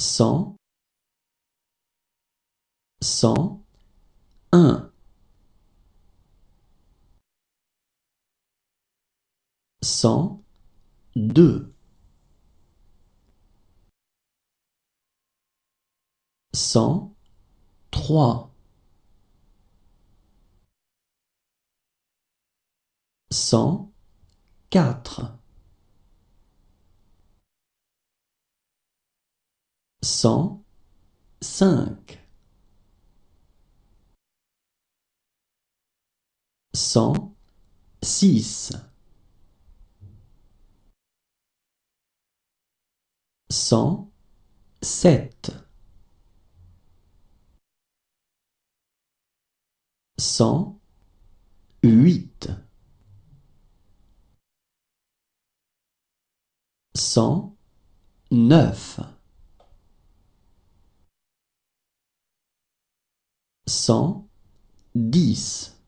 cent, cent un, cent deux, cent trois, cent quatre, cent cinq, cent six, cent sept, cent huit, cent neuf, cent dix,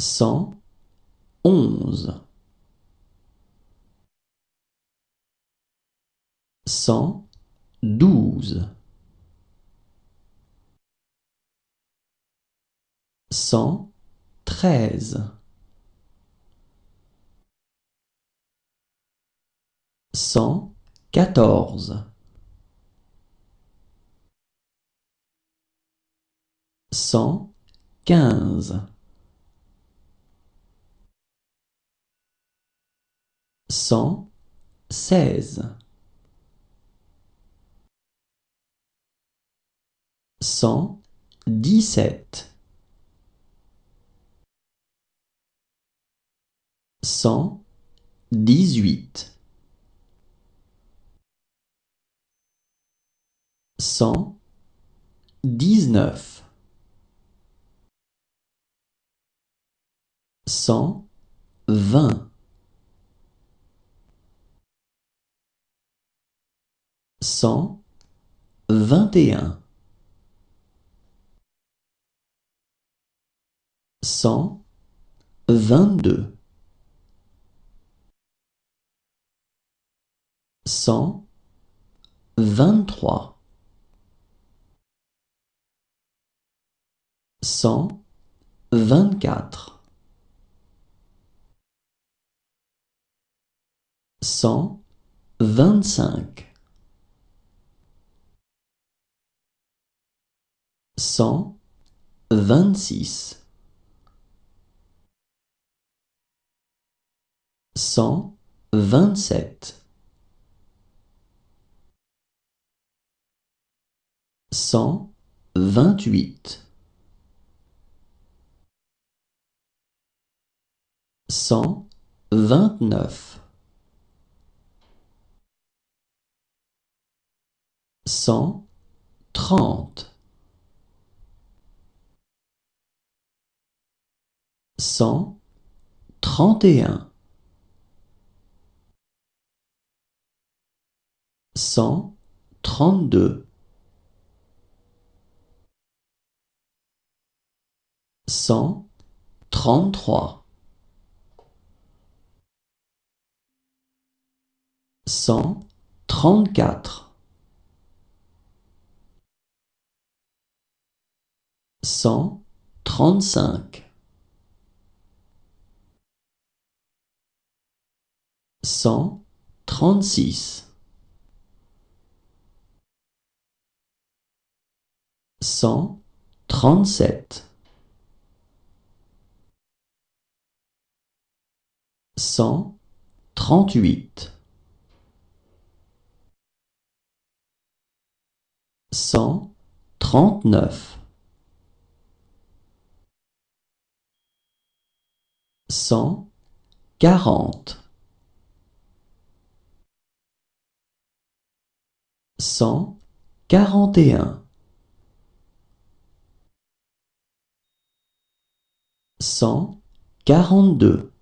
cent onze, cent douze, cent treize, cent quatorze, cent quinze, cent seize, cent dix-sept, cent dix-huit, cent dix-neuf, cent vingt, cent vingt et un, cent vingt-deux, cent vingt-trois, cent vingt-quatre, cent vingt-cinq, cent vingt-six, cent vingt-sept, cent vingt-huit, cent vingt-neuf, cent trente, cent trente et un, cent trente-deux, cent trente-trois, cent trente-quatre, cent trente-cinq, cent trente-six, cent trente-sept, cent trente-huit, cent trente-neuf, cent quarante, cent quarante et un, cent quarante-deux,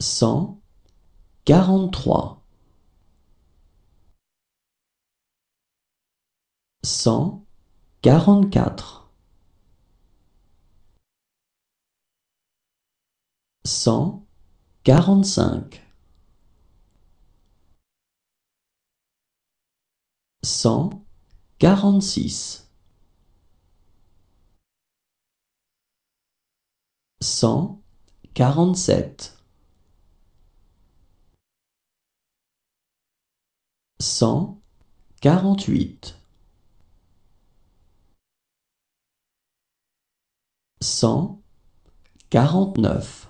cent quarante-trois, cent quarante-quatre, cent quarante-cinq, cent quarante-six, cent quarante-sept, cent quarante-huit, cent quarante-neuf,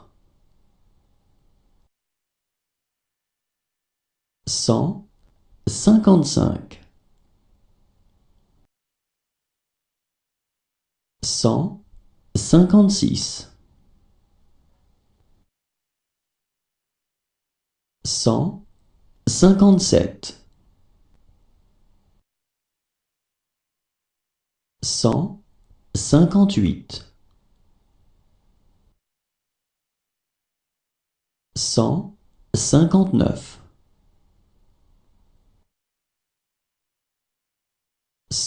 cent cinquante-cinq, cent cinquante-six, cent cinquante-sept, cent cinquante-huit, cent cinquante-neuf,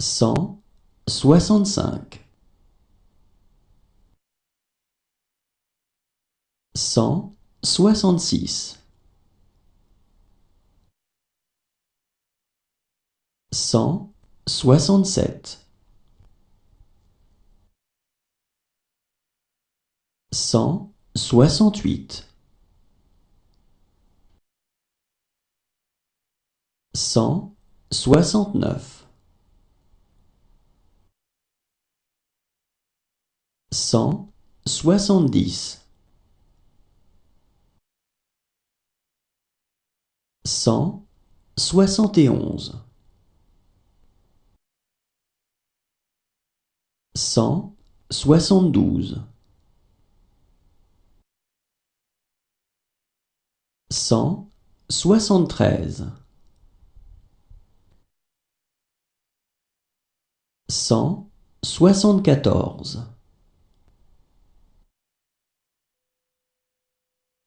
cent soixante-cinq, cent soixante-six, cent soixante-sept, cent soixante-huit, cent soixante-neuf, cent soixante-dix, cent soixante et onze, cent soixante-douze, cent soixante-treize, cent soixante-quatorze,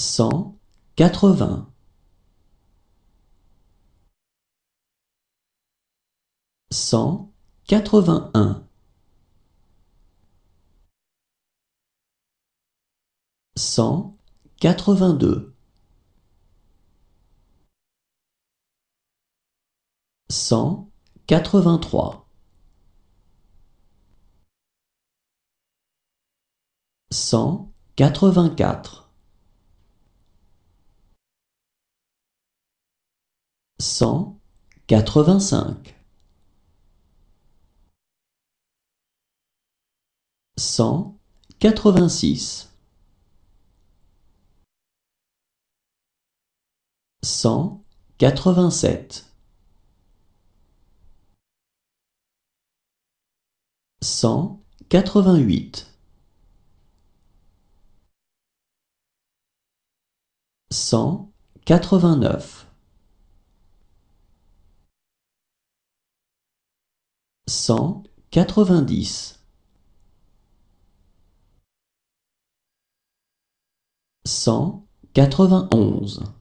cent quatre-vingts, cent quatre-vingt-un, cent quatre-vingt-deux, cent quatre-vingt-trois, cent quatre-vingt-quatre, cent quatre-vingt-cinq, cent quatre-vingt-six, cent quatre-vingt-sept, cent quatre-vingt-huit, cent quatre-vingt-neuf, cent quatre-vingt-dix, cent quatre-vingt-onze,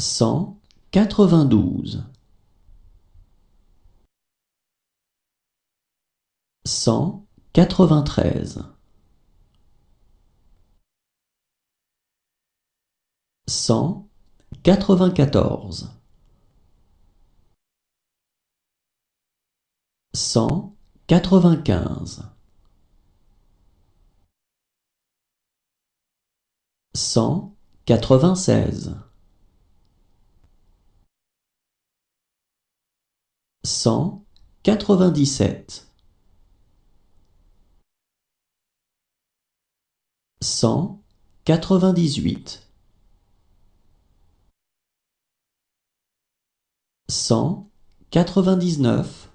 cent quatre-vingt-douze, cent quatre-vingt-treize, cent quatre-vingt-quatorze, cent quatre-vingt-quinze, cent quatre-vingt-seize, cent quatre-vingt-dix-sept, cent quatre-vingt-dix-huit, cent quatre-vingt-dix-neuf,